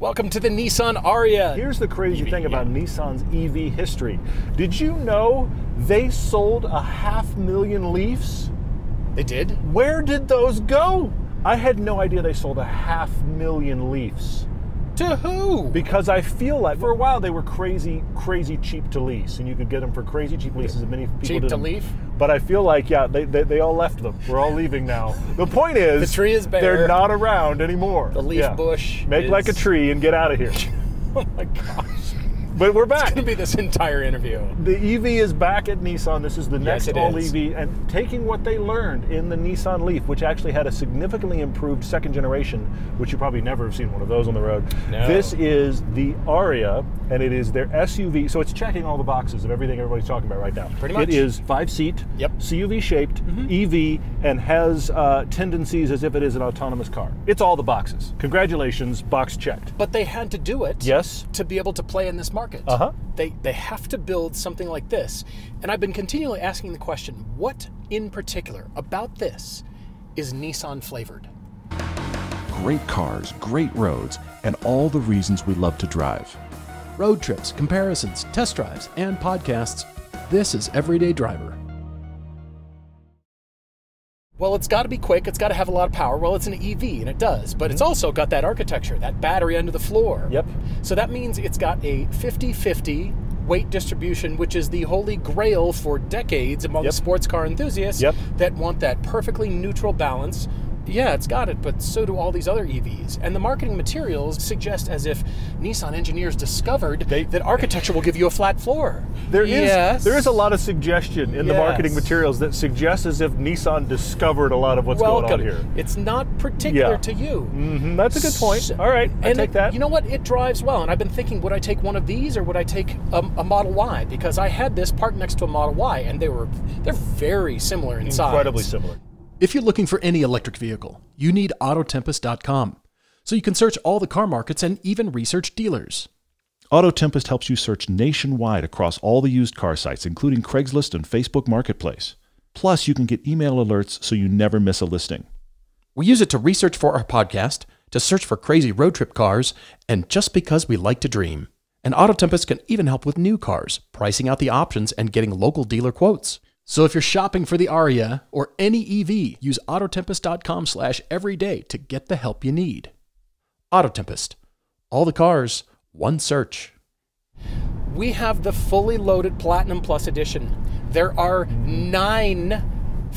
Welcome to the Nissan Ariya. Here's the crazy EV, thing about yeah. Nissan's EV history. Did you know they sold a half million Leafs? They did? Where did those go? I had no idea they sold a half million Leafs. To who? Because I feel like for a while they were crazy, crazy cheap to lease, and you could get them for crazy cheap leases. And many people Cheap to didn't. leaf? But I feel like yeah, they, they, they all left them. We're all leaving now. The point is, The tree is bare. They're not around anymore. The leaf Yeah. bush Make like a tree and get out of here. oh my gosh. But we're back. It's back. going to be this entire interview. The EV is back at Nissan. This is the next it all is. EV, and taking what they learned in the Nissan Leaf, which actually had a significantly improved second generation, which you probably never have seen one of those on the road. No. This is the Ariya, and it is their SUV. So it's checking all the boxes of everything everybody's talking about right now. Pretty much. It is five seat, Yep. Mm-hmm. CUV shaped, EV, and has uh, tendencies as if it is an autonomous car. It's all the boxes. Congratulations, box checked. But they had to do it Yes. to be able to play in this market. Uh-huh. They they have to build something like this. And I've been continually asking the question, what in particular about this is Nissan flavored? great cars, great roads, and all the reasons we love to drive. Road trips, comparisons, test drives, and podcasts. This is Everyday Driver. Well, it's got to be quick. It's got to have a lot of power. Well, it's an EV, and it does. But it's also got that architecture, that battery under the floor. Mm-hmm. Yep. So that means it's got a 50 50 weight distribution, which is the holy grail for decades among Yep. sports car enthusiasts Yep. that want that perfectly neutral balance. Yeah, it's got it, but so do all these other EVs. And the marketing materials suggest as if Nissan engineers discovered They- that architecture will give you a flat floor. There is yes. there is a lot of suggestion in the marketing materials that suggests as if Nissan discovered a lot of what's Welcome. going on here. It's not particular Yeah. to you. hmm that's a good point. So- All right, I and take it- that. You know what? It drives well, and I've been thinking, would I take one of these or would I take a, a Model Y? Because I had this parked next to a Model Y, and they were they're very similar in size. incredibly similar. If you're looking for any electric vehicle, you need Autotempest.com. So you can search all the car markets and even research dealers. Autotempest helps you search nationwide across all the used car sites, including Craigslist and Facebook Marketplace. Plus, you can get email alerts so you never miss a listing. We use it to research for our podcast, to search for crazy road trip cars, and just because we like to dream. And Autotempest can even help with new cars, pricing out the options and getting local dealer quotes. So if you're shopping for the Ariya or any EV, use autotempest.com slash everyday to get the help you need. Autotempest. All the cars, one search. We have the fully loaded Platinum Plus edition. There are nine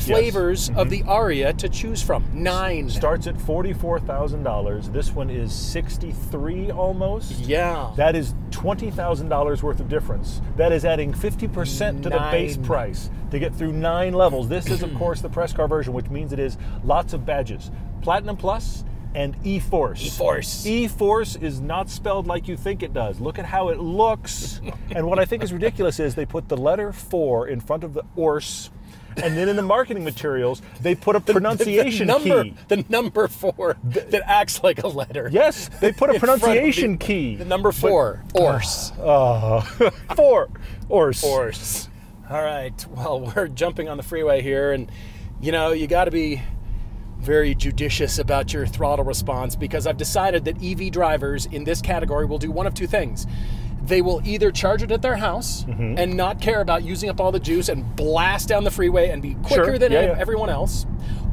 flavors of mm-hmm. the Ariya to choose from. Nine. Starts at forty-four thousand dollars. This one is sixty-three almost. Yeah. That is twenty thousand dollars worth of difference. That is adding fifty percent to the base price to get through nine levels. This is, of course, the press car version, which means it is lots of badges. Platinum Plus and E-Force. E-Force. E-Force is not spelled like you think it does. Look at how it looks. and what I think is ridiculous is they put the letter four in front of the Orse. And then in the marketing materials, they put a pronunciation the number, key. The number four that acts like a letter. Yes, they put a the- pronunciation key. The number four, Orse. Uh, four. Orse. Orse. All right. Well, we're jumping on the freeway here, and you know you got to be very judicious about your throttle response because I've decided that EV drivers in this category will do one of two things. They will either charge it at their house Mm-hmm. and not care about using up all the juice and blast down the freeway and be quicker Sure. than Yeah, yeah. everyone else,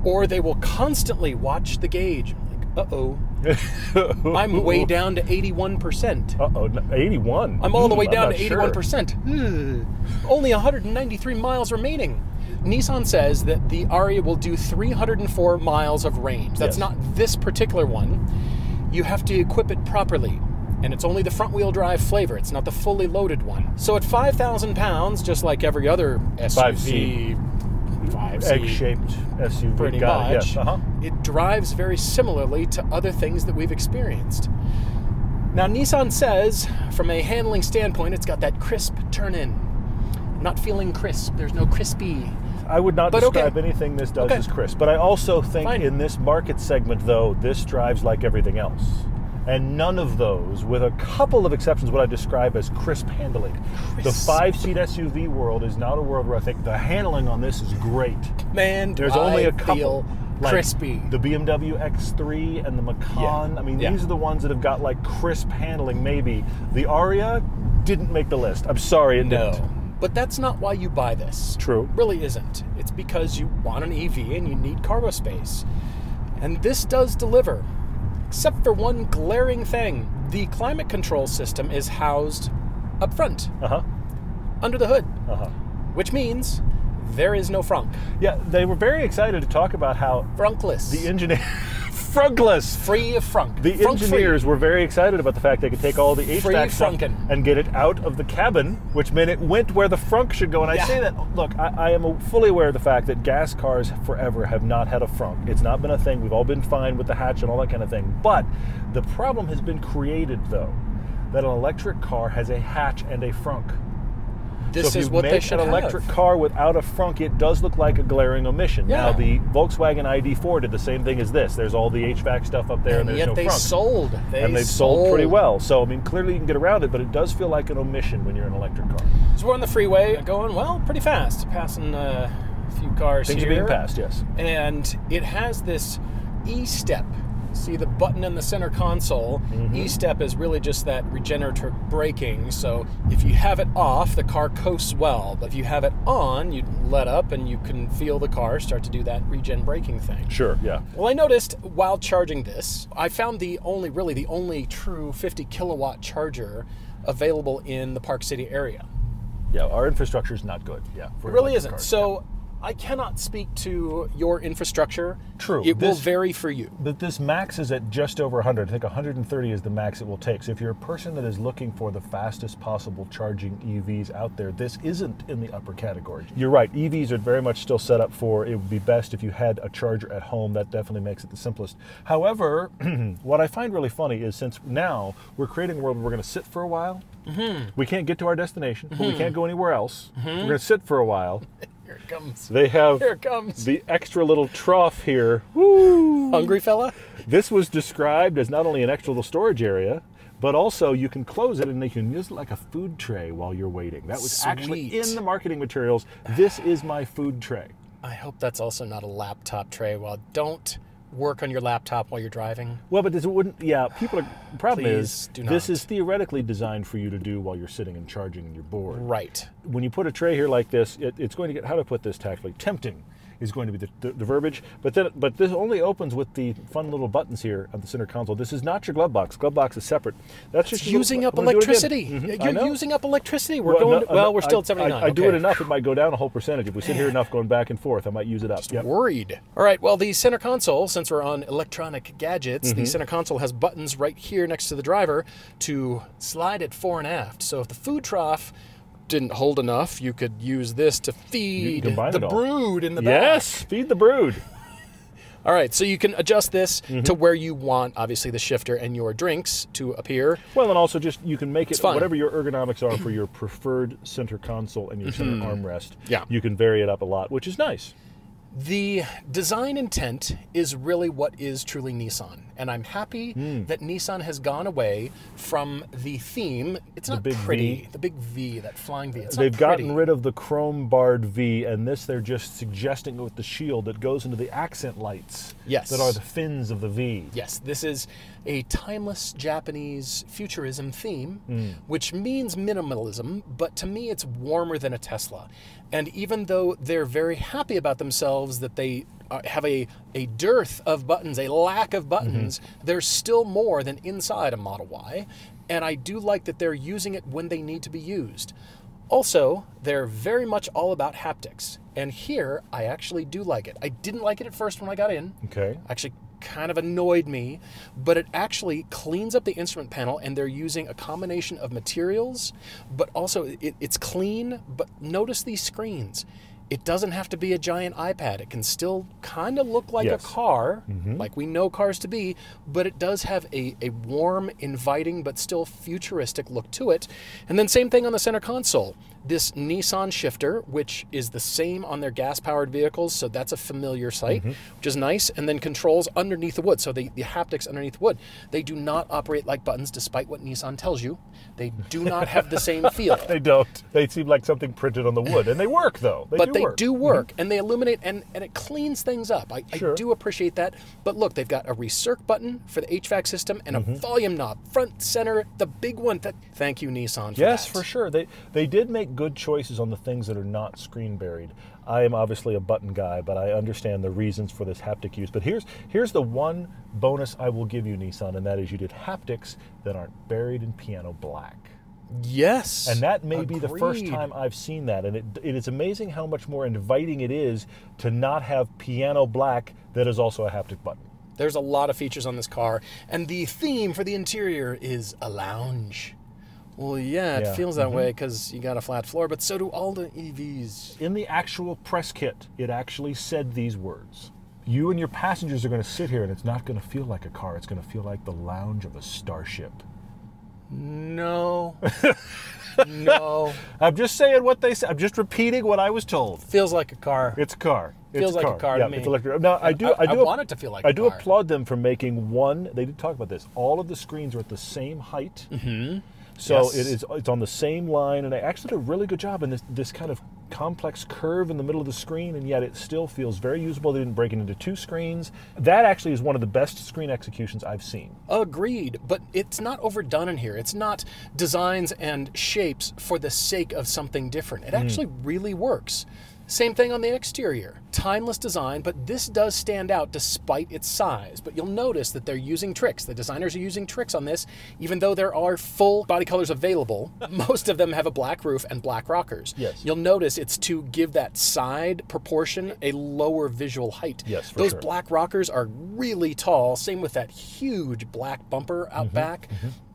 or they will constantly watch the gauge. Like, uh oh, I'm way down to 81%. Uh oh, 81. I'm all the Hmm, way down to 81%. Hmm. Only 193 miles remaining. Nissan says that the Ariya will do 304 miles of range. That's Yes. not this particular one. You have to equip it properly. And it's only the front wheel drive flavor. It's not the fully loaded one. So at 5,000 pounds, just like every other SUV, 5C, Egg-shaped SUV. pretty Got it, much, Yes. Uh-huh. it drives very similarly to other things that we've experienced. Now, Nissan says, from a handling standpoint, it's got that crisp turn in. Not feeling crisp. There's no crispy. I would not But okay. describe anything this does Okay. as crisp. But I also think Fine. in this market segment, though, this drives like everything else. And none of those, with a couple of exceptions, what I describe as crisp handling. The five seat SUV world is not a world where I think the handling on this is great. Man, do There's only I a couple. feel Like Crispy. The BMW X3 and the Macan. Yeah. I mean, Yeah. these are the ones that have got like crisp handling. Maybe the Ariya didn't make the list. I'm sorry, it No. didn't. But that's not why you buy this. True. It really isn't. It's because you want an EV and you need cargo space. And this does deliver. Except for one glaring thing. The climate control system is housed up front, Uh huh. under the hood, Uh huh. which means there is no frunk. Yeah, they were very excited to talk about how Frunkless. the engineer frunkless. free of frunk. The Frunk free. engineers were very excited about the fact they could take all the Free HVAC stuff and get it out of the cabin, which meant it went where the frunk should go. And I say that, look, I, I am fully aware of the fact that gas cars forever have not had a frunk. It's not been a thing. We've all been fine with the hatch and all that kind of thing. But the problem has been created, though, that an electric car has a hatch and a frunk. This so if is you what make they should an have. electric car without a frunk, it does look like a glaring omission. Now the Volkswagen ID4 did the same thing as this. There's all the HVAC stuff up there, and, and there's yet no they frunk. sold. They and they've sold pretty well. So I mean, clearly you can get around it, but it does feel like an omission when you're in an electric car. So we're on the freeway going, well, pretty fast, passing uh, a few cars Things here. are being passed, yes. And it has this E step. See the button in the center console. Mm-hmm. E step is really just that regenerative braking. So if you have it off, the car coasts well. But if you have it on, you let up and you can feel the car start to do that regen braking thing. Sure, yeah. Well, I noticed while charging this, I found the only, really, the only true 50 kilowatt charger available in the Park City area. Yeah, our infrastructure is not good. Yeah, It really isn't. cars. So I cannot speak to your infrastructure. True. It will vary for you. But this max is at just over 100. I think 130 is the max it will take. So if you're a person that is looking for the fastest possible charging EVs out there, this isn't in the upper category. You're right. EVs are very much still set up for it would be best if you had a charger at home. That definitely makes it the simplest. However, what I find really funny is since now we're creating a world where we're going to sit for a while. Mm-hmm. We can't get to our destination, but we can't go anywhere else. We're going to sit for a while. Here it comes. They have Here it comes. the extra little trough here. Woo! Hungry fella? This was described as not only an extra little storage area, but also you can close it and you can use it like a food tray while you're waiting. That was actually in the marketing materials. This is my food tray. I hope that's also not a laptop tray. Well, don't work on your laptop while you're driving. Well, but this wouldn't. Yeah, people are. Problem Please is do this is theoretically designed for you to do while you're sitting and charging and you're bored. Right. When you put a tray here like this, it, it's going to get how to put this tactfully. Tempting is going to be the, the, the verbiage, but then but this only opens with the fun little buttons here on the center console. This is not your glove box. Glove box is separate. That's just using little- up I'm gonna do it again. electricity. Mhm, You're using up electricity. We're going. no, well, we're still I- at 79. I, I do it enough; it might go down a whole percentage. If we sit here enough, going back and forth, I might use it up. Yep. Worried. All right. Well, the center console, since we're on electronic gadgets, Mm-hmm. the center console has buttons right here next to the driver to slide it fore and aft. So if the food trough didn't hold enough, you could use this to feed the brood in the back. Yes, feed the brood. All right. So you can adjust this Mm-hmm. to where you want, obviously, the shifter and your drinks to appear. Well, and also just you can make it whatever your ergonomics are for your preferred center console and your center armrest. Mm-hmm. Yeah. you can vary it up a lot, which is nice. The design intent is really what is truly Nissan. And I'm happy Hmm. that Nissan has gone away from the theme. It's not big pretty. V. The big V, that flying V. It's They've not gotten rid of the chrome barred V, and this they're just suggesting with the shield that goes into the accent lights. Yes. that are the fins of the V. Yes, this is a timeless Japanese futurism theme, Hmm. which means minimalism, but to me it's warmer than a Tesla. And even though they're very happy about themselves that they uh, have a, a dearth of buttons, a lack of buttons, Mm-hmm. there's still more than inside a Model Y. And I do like that they're using it when they need to be used. Also, they're very much all about haptics. And here, I actually do like it. I didn't like it at first when I got in Okay. actually kind of annoyed me, but it actually cleans up the instrument panel and they're using a combination of materials, but also it, it's clean. But notice these screens. It doesn't have to be a giant iPad. It can still kind of look like Yes. a car, mm-hmm. like we know cars to be, but it does have a, a warm, inviting, but still futuristic look to it. And then, same thing on the center console. This Nissan shifter, which is the same on their gas powered vehicles. So that's a familiar sight, which is nice. And then controls underneath the wood. So the, the haptics underneath the wood. They do not operate like buttons, despite what Nissan tells you. They do not have the same feel. They don't. They seem like something printed on the wood, and they work though. They but do they work. do work and they illuminate and, and it cleans things up. I, Sure. I do appreciate that. But look, they've got a recirc button for the HVAC system and Mm-hmm. a volume knob, front, center, the big one. That, thank you, Nissan. For Yes, that. for sure. They they did make good choices on the things that are not screen buried. I am obviously a button guy, but I understand the reasons for this haptic use. But here's here's the one bonus I will give you, Nissan, and that is you did haptics that aren't buried in piano black. Yes. And that may be the first time I've seen that. And it, it is amazing how much more inviting it is to not have piano black that is also a haptic button. There's a lot of features on this car, and the theme for the interior is a lounge. Well, yeah, it feels that way because you got a flat floor, but so do all the EVs. In the actual press kit, it actually said these words. You and your passengers are going to sit here and it's not going to feel like a car. It's going to feel like the lounge of a starship. No. no. I'm just saying what they said. I'm just repeating what I was told. Feels like a car. It's a car. It's Feels like a car to yeah, me. It's electric. Now I do. I- I, do. I want it to feel like I do car. applaud them for making one. They did talk about this. All of the screens are at the same height. Mm-hmm. So Yes. it is. It's on the same line, and they actually did a really good job in this this kind of complex curve in the middle of the screen, and yet it still feels very usable. They didn't break it into two screens. That actually is one of the best screen executions I've seen. Agreed, but it's not overdone in here. It's not designs and shapes for the sake of something different. It hmm. actually really works. Same thing on the exterior. Timeless design, but this does stand out despite its size. But you'll notice that they're using tricks. The designers are using tricks on this, even though there are full body colors available. Most of them have a black roof and black rockers. Yes. You'll notice it's to give that side proportion a lower visual height. Yes, for Those sure. black rockers are really tall. Same with that huge black bumper out Mm-hmm, back.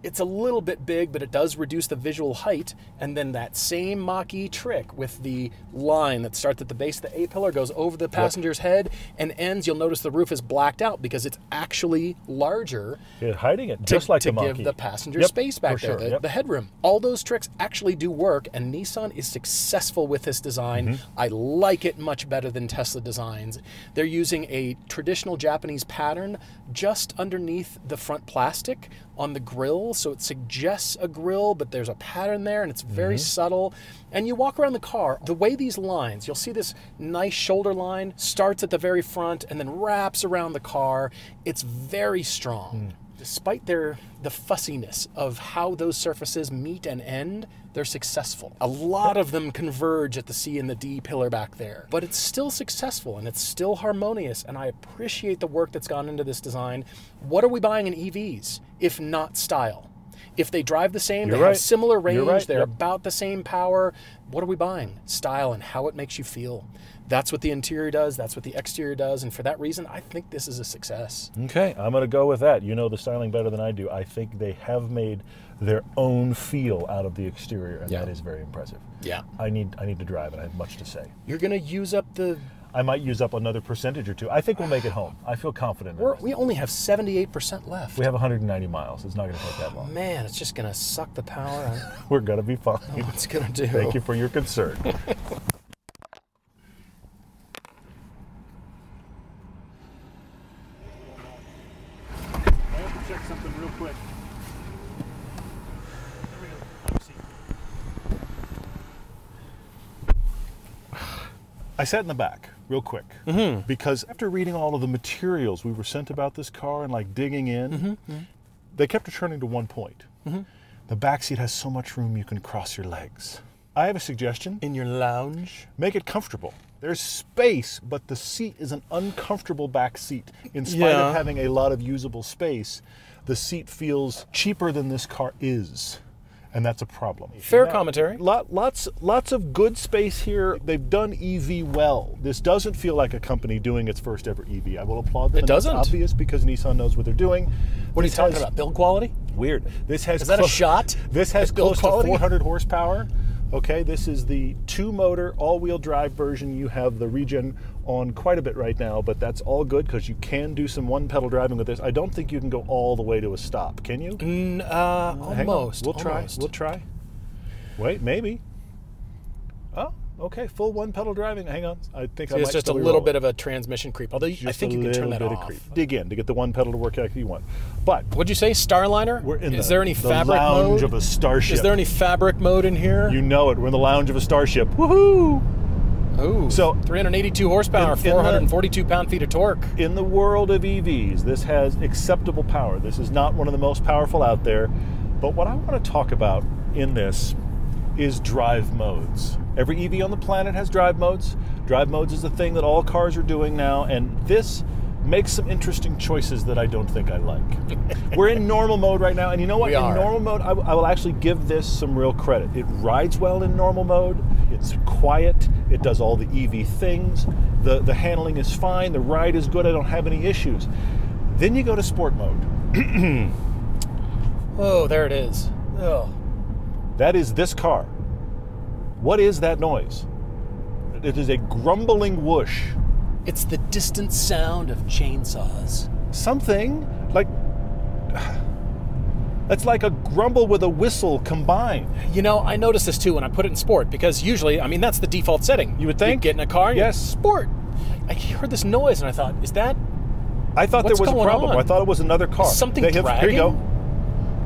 It's a little bit big, but it does reduce the visual height. And then that same Mach-E trick with the line that starts at the base of the A pillar, goes over the passenger's head, and ends. You'll notice the roof is blacked out because it's actually larger You're hiding it to, just like to the give the passenger Yep, space back there, sure, the, yep. the headroom. All those tricks actually do work, and Nissan is successful with this design. Mm-hmm. I like it much better than Tesla designs. They're using a traditional Japanese pattern just underneath the front plastic on the grill, so it suggests a grill, but there's a pattern there, and it's very Mm-hmm. subtle. And you walk around the car, the way these lines, you'll see this nice shoulder line starts at the very front and then wraps around the car. It's very strong. Despite their the fussiness of how those surfaces meet and end, they're successful. A lot of them converge at the C and the D pillar back there, but it's still successful and it's still harmonious. And I appreciate the work that's gone into this design. What are we buying in EVs if not style? If they drive the same, You're they have similar range, right. they're Yep. about the same power. What are we buying? Style and how it makes you feel. That's what the interior does, that's what the exterior does, and for that reason, I think this is a success. Okay, I'm going to go with that. You know the styling better than I do. I think they have made their own feel out of the exterior, and Yeah. that is very impressive. Yeah. I need I need to drive, and I have much to say. You're going to use up the. I might use up another percentage or two. I think we'll make it home. I feel confident. We're, we only have 78% left. We have 190 miles. It's not going to take that long. Man, it's just going to suck the power out. We're going to be fine. What's going to do? Thank you for your concern. I have to check something real quick. I sat in the back real quick mm-hmm. because after reading all of the materials we were sent about this car and like digging in, mm-hmm. Mm-hmm. they kept returning to one point. The back seat has so much room you can cross your legs. I have a suggestion. In your lounge? Make it comfortable. There's space, but the seat is an uncomfortable back seat. In spite Yeah. of having a lot of usable space, the seat feels cheaper than this car is. And that's a problem. Fair commentary. Lot, lots, lots of good space here. They've done EV well. This doesn't feel like a company doing its first ever EV. I will applaud them. It that's doesn't? obvious because Nissan knows what they're doing. What are you This talking about? Build quality? Weird. This has Is that a shot This has close quality? to 400 horsepower. Okay, this is the two-motor all-wheel drive version. You have the Regen on quite a bit right now, but that's all good because you can do some one-pedal driving with this. I don't think you can go all the way to a stop. Can you? N- uh, almost. We'll try. almost. We'll try. Wait, maybe. Okay, full one pedal driving. Hang on, I think I it's might just a little bit of a transmission creep. Although I think you can turn that bit of off. creep. Dig in to get the one pedal to work like you want. But What'd you say, Starliner? we're in Is the, there any the fabric lounge mode? of a starship. Is there any fabric mode in here? You know it. We're in the lounge of a starship. Woohoo! Ooh, So- 382 horsepower, In- in the- 442 pound feet of torque. In the world of EVs, this has acceptable power. This is not one of the most powerful out there. But what I want to talk about in this is drive modes. Every EV on the planet has drive modes. Drive modes is the thing that all cars are doing now, and this makes some interesting choices that I don't think I like. We're in normal mode right now, and you know what? We in are. normal mode, I, I will actually give this some real credit. It rides well in normal mode. It's quiet. It does all the EV things. The the handling is fine. The ride is good. I don't have any issues. Then you go to sport mode. Oh, there it is. Oh, That is this car. What is that noise? It is a grumbling whoosh. it's the distant sound of chainsaws. Something like that's like a grumble with a whistle combined. You know, I noticed this too when I put it in sport because usually, I mean, that's the default setting. You would think? get in a car, and Yes. sport. I heard this noise and I thought, is that? I thought there was a problem. on? I thought it was another car. Is something they have, Here you go.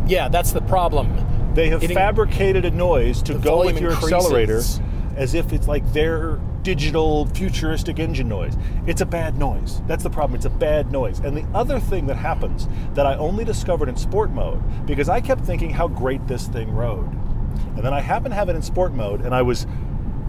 Yeah, that's the problem. They have It fabricated a noise to go with your increases. accelerator as if it's like their digital futuristic engine noise. It's a bad noise. That's the problem. It's a bad noise. And the other thing that happens that I only discovered in sport mode because I kept thinking how great this thing rode. And then I happened to have it in sport mode and I was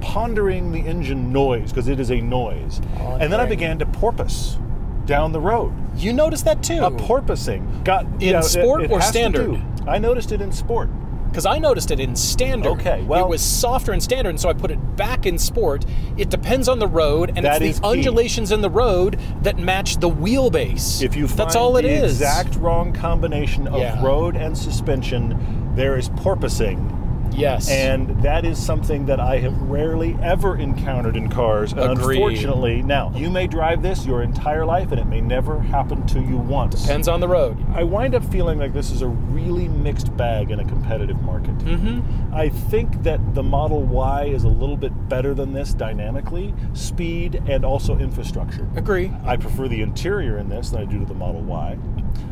pondering the engine noise because it is a noise. And then I began to porpoise down the road. You noticed that too? A porpoising got In it- sport it or standard? I noticed it in sport. Because I noticed it in standard. Okay, well- it was softer in standard, and so I put it back in sport. It depends on the road, and it's the undulations in the road that match the wheelbase. If you find that's all it the is. exact wrong combination of Yeah. road and suspension, there is porpoising. Yes. And that is something that I have rarely ever encountered in cars. And Agreed. unfortunately, now, you may drive this your entire life and it may never happen to you once. depends on the road. I wind up feeling like this is a really mixed bag in a competitive market. Mm-hmm. I think that the Model Y is a little bit better than this dynamically, speed, and also infrastructure. Agree. I prefer the interior in this than I do to the Model Y.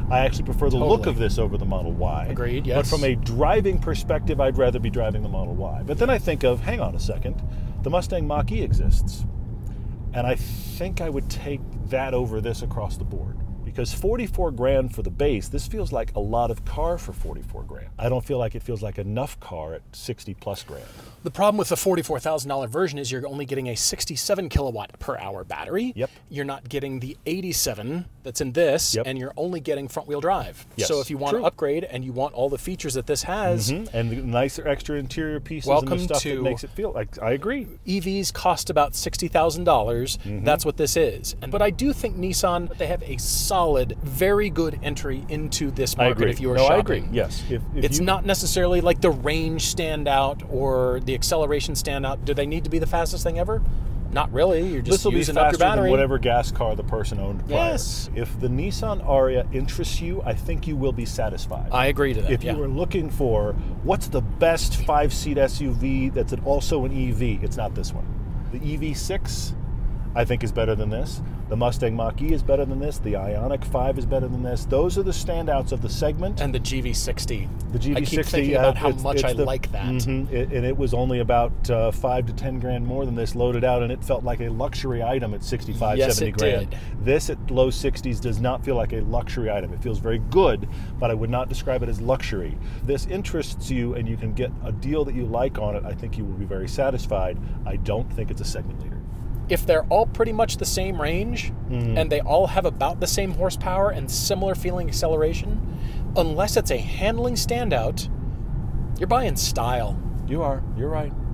I actually prefer the look of this over the Model Y. Agreed, But from a driving perspective, I'd rather be driving the Model Y. But then I think of, hang on a second, the Mustang Mach E exists. And I think I would take that over this across the board. Because 44 grand for the base, this feels like a lot of car for 44 grand. I don't feel like it feels like enough car at 60 plus grand. The problem with the forty-four thousand dollar version is you're only getting a sixty-seven kilowatt per hour battery. Yep. You're not getting the eighty-seven that's in this, Yep. and you're only getting front-wheel drive. Yes, So if you want true. to upgrade and you want all the features that this has, Mhm. And the nicer extra interior pieces Welcome and the stuff to- that makes it feel like I agree. EVs cost about sixty thousand dollars. Mm-hmm. That's what this is. And, but I do think Nissan they have a solid, very good entry into this market. If you are no, shopping, I agree. Yes. If, if it's you- not necessarily like the range standout or the acceleration standout. Do they need to be the fastest thing ever? Not really. You're This just will be using up your faster than whatever gas car the person owned prior. Yes. If the Nissan Ariya interests you, I think you will be satisfied. I agree to that. if yeah. you were looking for what's the best five-seat SUV that's also an EV, it's not this one. The EV6, I think, is better than this. The Mustang Mach-E is better than this. The Ioniq 5 is better than this. Those are the standouts of the segment. and the GV60. The GV60. I keep thinking uh, about how it's- much it's I the- like that. Mhm. It- and it was only about uh, five to ten grand more than this loaded out, and it felt like a luxury item at 65, Yes, 70 it grand. did. This at low 60s does not feel like a luxury item. It feels very good, but I would not describe it as luxury. This interests you, and you can get a deal that you like on it. I think you will be very satisfied. I don't think it's a segment leader. If they're all pretty much the same range Mm-hmm. and they all have about the same horsepower and similar feeling acceleration, unless it's a handling standout, you're buying style. You are. You're right. You're right.